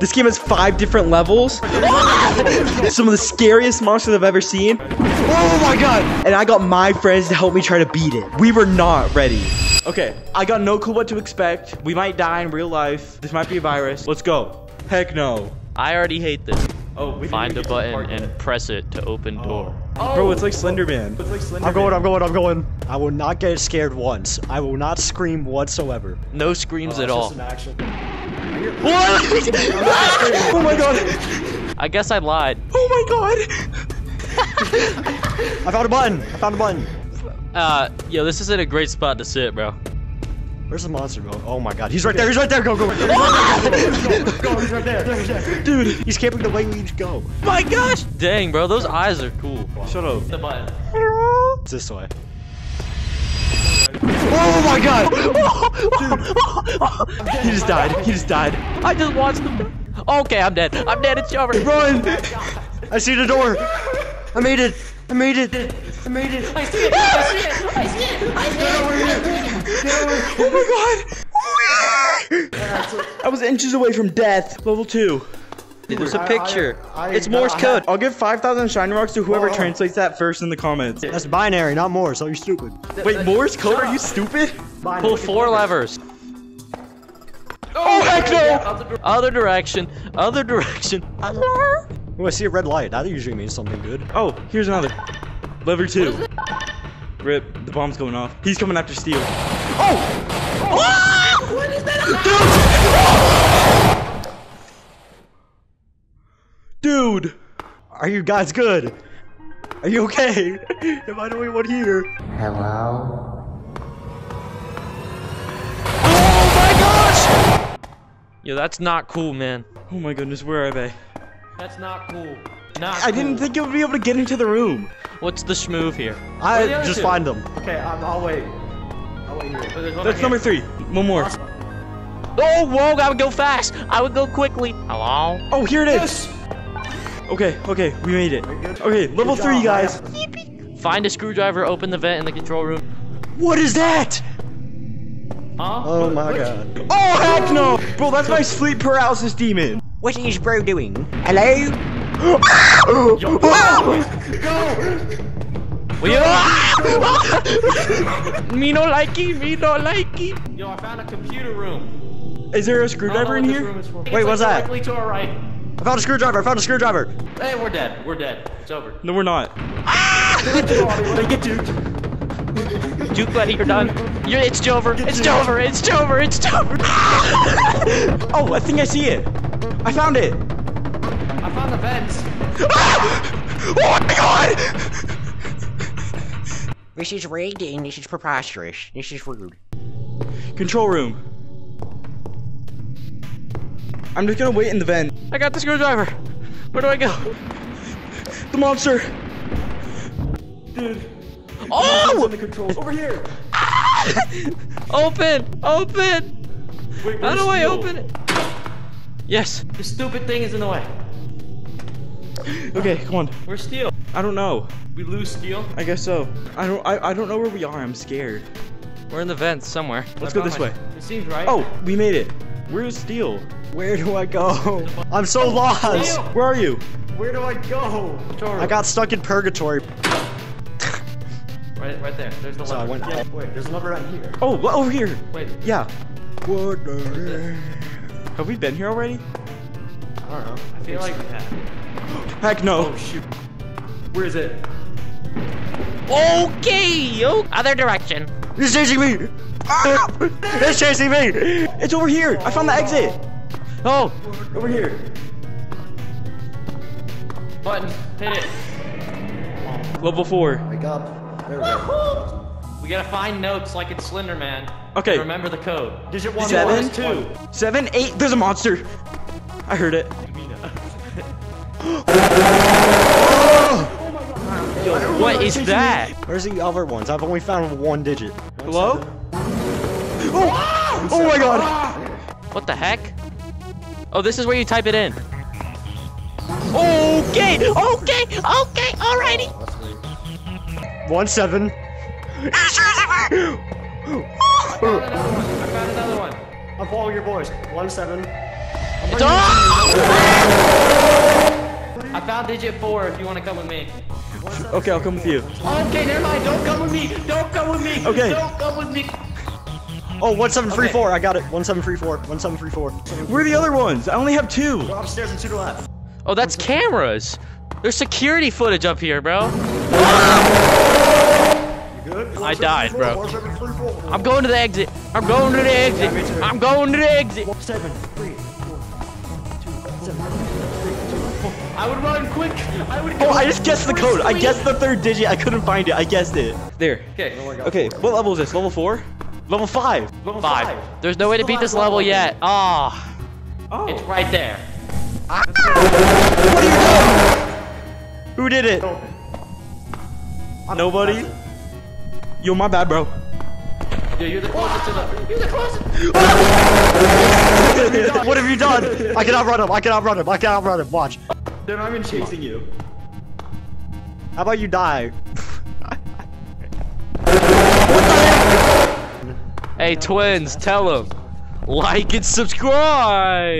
This game has five different levels. Some of the scariest monsters I've ever seen. Oh my god! And I got my friends to help me try to beat it. We were not ready. Okay, I got no clue what to expect. We might die in real life. This might be a virus. Let's go. Heck no. I already hate this. Oh, we Find a button and press it to open oh. door. Oh. Bro, it's like Slenderman. It's like Slenderman. I'm going, I'm going, I'm going. I will not get scared once. I will not scream whatsoever. No screams oh, at all. Action. oh my god. I guess I lied. Oh my god. I found a button. I found a button. Uh, yo, this isn't a great spot to sit, bro. Where's the monster go? Oh my god, he's right there, he's right there, go, go. go, go, go, he's right there, there, there. Dude, he's camping the way we need to go. My gosh. Dang, bro, those eyes are cool. Shut up. The button. It's this way. Oh my god. Dude. he just died. He just died. I just watched them. die. Okay, I'm dead. I'm dead. It's over. Run. I see the door. I made it. I made it. I made it. I see it. I see it. I see it. I see it. Oh my god. I was inches away from death. Level two. There's a picture. I- it's Morse I- code. I'll give 5,000 shiny rocks to whoever Oh. translates that first in the comments. That's binary, not Morse. so you're stupid. Wait, Morse code? Are you stupid? Pull four levers. Oh, oh heck no! Other direction. Other direction. Oh, I see a red light. That usually means something good. Oh, here's another. Lever two. Rip, the bomb's going off. He's coming after Steel. Oh! oh! Dude! Are you guys good? Are you okay? Am I the only one here? Hello? Oh my gosh! Yo, that's not cool, man. Oh my goodness, where are they? That's not cool. Not I didn't think you would be able to get into the room. What's the schmoove here? I just two? find them. Okay, I'm, I'll wait. I'll wait here. Oh, that's number three. One more. Oh, whoa, I would go fast. I would go quickly. Hello? Oh, here it is. Okay, okay, we made it. Okay, level Good three, job, guys. Find a screwdriver, open the vent in the control room. What is that? Huh? Oh my god. Oh heck no! Bro, that's my sleep paralysis demon. What is bro doing? Hello? Ah! Will you? me no likey, me no likey. Yo, I found a computer room. Is there a screwdriver in here? Wait, what's that? Directly to our right. I found a screwdriver. I found a screwdriver. Hey, we're dead. We're dead. It's over. No, we're not. They get duped. Duke, buddy, you're done. You're, it's Jover. It's Jover. It's Jover. It's Jover. Oh, I think I see it. I found it. I found the vents. Ah! Oh my god! This is rigged and this is preposterous. This is rude. Control room. I'm just gonna wait in the vent. I got the screwdriver. Where do I go? The monster. Dude. Oh! Over here. Open! Open! How do I open it? Yes. The stupid thing is in the way. Okay, come on. Where's Steel? I don't know. We lose Steel. I guess so. I don't. I, I don't know where we are. I'm scared. We're in the vents somewhere. Let's go this way. It seems right. Oh, we made it. Where's Steel? Where do I go? I'm so lost. Steel! Where are you? Where do I go? Control. I got stuck in purgatory. right, right there. There's the So lever. went out. Wait, there's another right here. Oh, over here. Wait. Yeah. What the? Have we been here already? I don't know. I feel like we have. Heck no. Oh, shoot. Where is it? Okay. Oh, other direction. It's chasing me. Ah! it's chasing me. It's over here. I found the exit. Oh, Over here. button. Hit it. Level four. Wake up. There we go. We gotta find notes like it's Slender Man. Okay. Remember the code. Digit one. Seven? one. Seven, eight. There's a monster. I heard it. What is that? Where's the other ones? I've only found one digit. Hello? Oh! Oh my god! What the heck? Oh, this is where you type it in. Okay, okay, okay, alrighty. One seven. I found another one. I'm following your voice. One seven. I'm I found digit four if you want to come with me. Okay, I'll come with you. Okay, never mind. Don't come with me. Don't come with me. Okay. Don't come with me. Oh, 1734. I got it. 1734. 1734. Where are the other ones? I only have two. Go upstairs and to the left. Oh, that's cameras. There's security footage up here, bro. You good? I died, bro. 1734. I'm going to the exit. I'm going to the exit. me. I'm going to the exit. Seven, three, four, two, seven, three, two, four. I would run quick. I would. Oh, I just guessed the code. I guessed the third digit. I couldn't find it. I guessed it. There. Okay. Oh okay, what level is this? Level four? Level five. Level Five. There's no way to beat this level yet. Ah. Oh. It's right there. What are you doing? Who did it? Nobody? Yo, my bad, bro. Yeah, you're the closest to the. You're the closest. what have you done? I can outrun him. I can outrun him. I can outrun him. Watch. Then I'm chasing you. How about you die? Hey, twins, tell them. Like and subscribe.